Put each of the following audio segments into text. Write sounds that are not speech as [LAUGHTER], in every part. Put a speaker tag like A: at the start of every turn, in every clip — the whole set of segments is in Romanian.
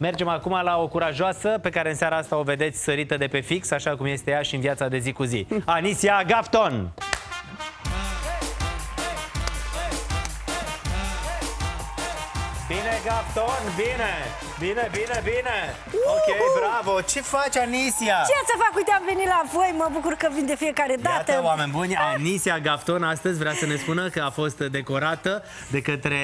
A: Mergem acum la o curajoasă pe care în seara asta o vedeți sărită de pe fix, așa cum este ea și în viața de zi cu zi. Anisia Gafton! Bine, Gafton, bine! Bine, bine, bine! Ok, bravo! Ce faci, Anisia?
B: Ce să fac? Uite, am venit la voi, mă bucur că vin de fiecare dată.
A: Iată, oameni buni, Anisia Gafton astăzi vrea să ne spună că a fost decorată de către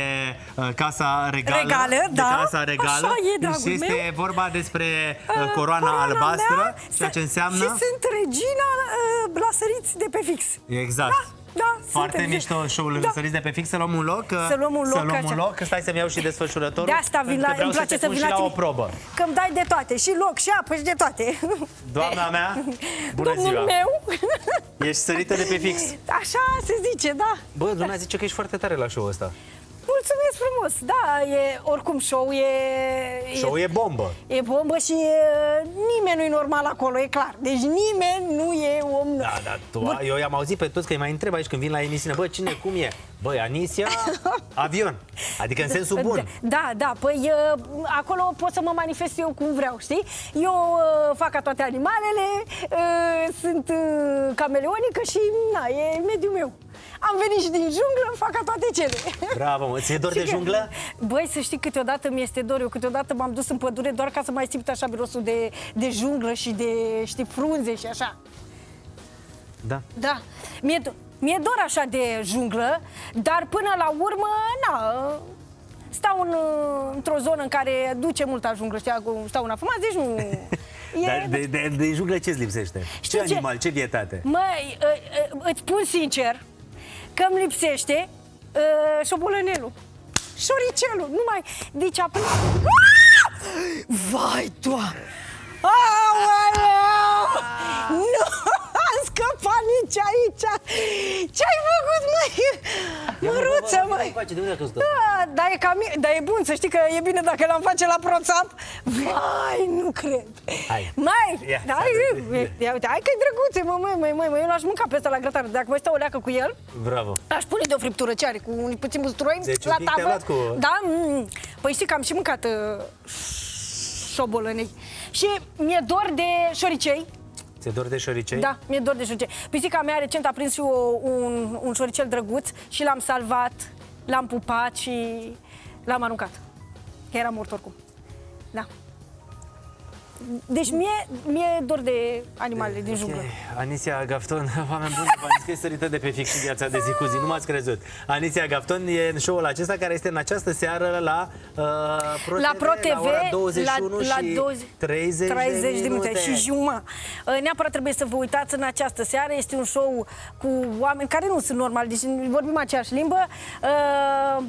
A: uh, Casa Regală.
B: Regală,
A: de
B: da.
A: Casa Regală.
B: Așa e, dragul
A: și este
B: meu.
A: vorba despre uh,
B: Uh,
A: coroana, albastră,
B: mea,
A: ceea ce
B: se-
A: înseamnă...
B: Și sunt regina uh, la săriți de pe fix.
A: Exact.
B: Da, da,
A: Foarte
B: sunt
A: mișto show-ul
B: Da.
A: Răsăriți de pe fix. Să luăm un loc?
B: Să luăm un loc,
A: Să luăm un
B: așa.
A: loc. Stai să-mi iau și desfășurătorul.
B: De asta vin
A: pentru
B: la,
A: că vreau
B: îmi place
A: să, te
B: să
A: pun
B: vin
A: și
B: la
A: la o
B: tine.
A: probă.
B: Că îmi dai de toate, și loc, și apă, și de toate.
A: Doamna mea, [LAUGHS] bună
B: Domnul
A: ziua.
B: meu.
A: Ești sărită de pe fix.
B: Așa se zice, da.
A: Bă, lumea zice că ești foarte tare la show-ul ăsta.
B: Mulțumesc frumos. Da, e, oricum show e...
A: Show e bombă.
B: E bombă și e, nimeni nu e normal acolo, e clar. Deci nimeni nu e om...
A: Da, da, tu, eu i-am auzit pe toți că îi mai întreb aici când vin la emisiune, bă, cine, cum e? Băi, Anisia, [LAUGHS] avion. Adică în sensul bun.
B: Da, da, păi uh, acolo pot să mă manifest eu cum vreau, știi? Eu uh, fac ca toate animalele, uh, sunt uh, cameleonică și, na, e mediul meu. Am venit și din junglă, fac ca toate cele.
A: Bravo, mă, ți-e dor de
B: Știi că-
A: junglă?
B: Băi, să știi, câteodată mi este dor. Eu câteodată m-am dus în pădure doar ca să mai simt așa mirosul de, de junglă și de, știi, frunze și așa.
A: Da.
B: Da, mi-e, do- mi-e dor așa de junglă, dar până la urmă, na, stau în, într-o zonă în care duce multă junglă, știi, acum stau în afumat, deci nu... [LAUGHS]
A: Dar de, de, de junglă ce-ți lipsește?
B: Știi
A: ce
B: ce?
A: animal, ce vietate?
B: Măi, ă, ă, îți spun sincer că îmi lipsește ă, șobolănelul. Șoricelul, nu mai... Deci a plecat... Vai, doamne! Aoleu! Nu am scăpat nici aici! Ce-ai făcut, măi? Măruță, măi!
A: face? De unde a căzut
B: Da, dar e, cam, dar e bun, să știi că e bine dacă l-am face la proțap. Vai, nu cred.
A: Hai.
B: Mai,
A: Ia,
B: da,
A: hai,
B: ia,
A: ia.
B: ia, uite, hai că-i drăguțe, mă, măi, măi, măi, măi, eu l-aș mânca pe ăsta la grătar. Dacă mai stau o leacă cu el,
A: Bravo.
B: aș pune de o friptură ce are, cu un puțin usturoi
A: Deci un
B: la
A: pic te-a
B: tavă.
A: luat cu-
B: Da, mm, păi știi că am și mâncat uh, șobolănei. Și mi-e dor de șoricei.
A: Ți-e dor de șoricei?
B: Da, mi-e dor de șoricei. Pisica mea recent a prins și o, un, un șoricel drăguț și l-am salvat, l-am pupat și l-am aruncat. Că era mort oricum. Da. Deci mie, mie dor de animalele din junglă.
A: Ok. Anisia Gafton, [LAUGHS] oameni buni, v-am zis că e sărită de pe fix în viața de zi cu zi, nu m-ați crezut. Anisia Gafton e în show-ul acesta care este în această seară la uh, Pro
B: La
A: TV,
B: Pro TV,
A: la ora 21
B: la, la
A: și
B: 20,
A: 30,
B: 30
A: de
B: de minute și jumătate. Neapărat trebuie să vă uitați în această seară. Este un show cu oameni care nu sunt normali, deci vorbim aceeași limbă. Uh,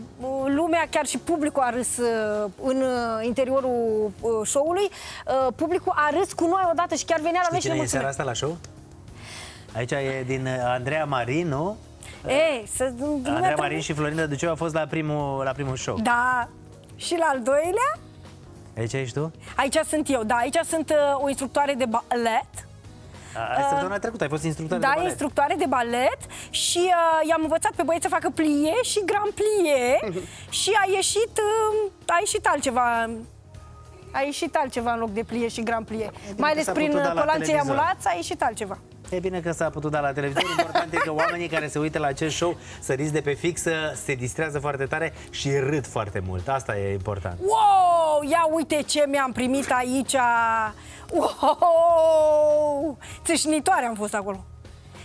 B: Lumea, chiar și publicul a râs uh, în uh, interiorul uh, show-ului. Uh, Publicul a râs cu noi odată și chiar venea la noi
A: Știi
B: și ne
A: cine e seara
B: mulțumim.
A: asta la show? Aici e din uh, Andreea Marin, nu?
B: Ei, să,
A: Andreea Marin și Florinda Duceu a fost la primul, la primul show.
B: Da. Și la al doilea,
A: Aici ești tu?
B: aici sunt eu, da, aici sunt uh, o instructoare de balet.
A: A, săptămâna trecută ai fost instructor
B: Da,
A: de balet.
B: instructoare de balet și uh, i-am învățat pe băieți să facă plie și grand plie [LAUGHS] și a ieșit, uh, a ieșit altceva. A ieșit altceva în loc de plie și grand plie. Mai ales
A: s-a
B: prin
A: putut da la
B: colanței
A: televizor.
B: amulați a ieșit altceva.
A: E bine că s-a putut da la televizor. Important e că oamenii care se uită la acest show săriți de pe fixă, se distrează foarte tare și râd foarte mult. Asta e important.
B: Wow! Ia uite ce mi-am primit aici! Wow! Țâșnitoare am fost acolo.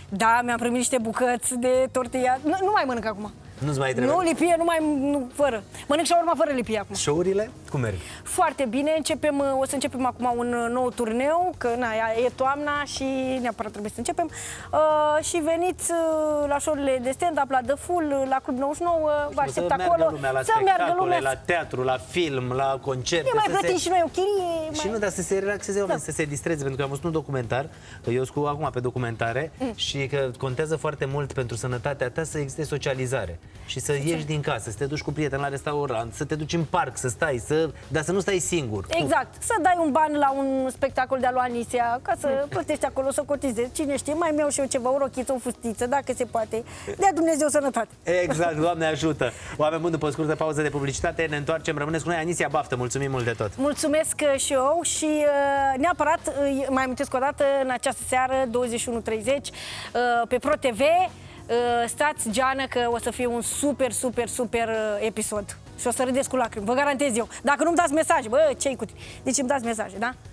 B: Da, mi-am primit niște bucăți de tortilla. Nu, nu mai mănânc acum.
A: Nu-ți mai trebuie?
B: Nu, lipie, nu mai, nu, fără. Mănânc și urma fără lipie acum.
A: Show-urile? Cum merg?
B: Foarte bine, începem, uh, o să începem acum un uh, nou turneu, că na, e toamna și neapărat trebuie să începem. Uh, și veniți uh, la show-urile de stand-up, la The Full, uh, la Club 99, vă aștept
A: să
B: acolo.
A: meargă lumea la
B: să meargă
A: spectacole,
B: lumea.
A: la teatru, la film, la concerte.
B: E mai
A: să
B: plătim
A: se...
B: și noi o chirie.
A: Și
B: mai...
A: nu, dar să se relaxeze oameni,
B: Da.
A: să se distreze, pentru că am văzut un documentar, eu sunt cu- acum pe documentare,
B: Mm.
A: și că contează foarte mult pentru sănătatea ta să existe socializare. Și să ieși din casă, să te duci cu prieteni la restaurant, să te duci în parc, să stai, să... dar să nu stai singur.
B: Exact. Să dai un ban la un spectacol de-a lui Anisia, ca să plătești acolo, să cotizezi. Cine știe, mai mi-au și eu ceva, o rochiță, o fustiță, dacă se poate. Dea Dumnezeu sănătate.
A: Exact, [LAUGHS] Doamne ajută! Oameni buni, după o scurtă pauză de publicitate, ne întoarcem, rămâneți cu noi. Anisia Baftă, mulțumim mult de tot!
B: Mulțumesc uh, și eu și uh, neapărat, uh, mai amintesc o dată, în această seară, 21.30, pe Pro TV, stați geană că o să fie un super, super, super episod. Și o să râdeți cu lacrimi, vă garantez eu. Dacă nu-mi dați mesaje, bă, ce-i cu tine? Deci îmi dați mesaje, da?